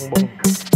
không bông